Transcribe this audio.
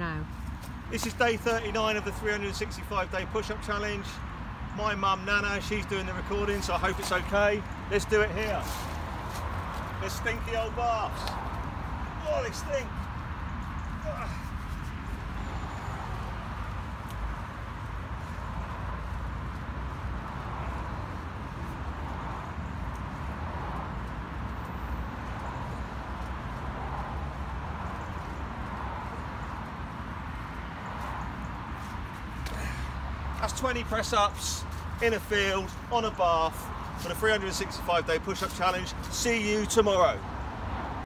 now. This is day 39 of the 365 day push-up challenge. My mum Nana, she's doing the recording, so I hope it's okay. Let's do it here. The stinky old baths. Oh, they stink. That's 20 press ups in a field, on a bath, for the 365 day push up challenge. See you tomorrow.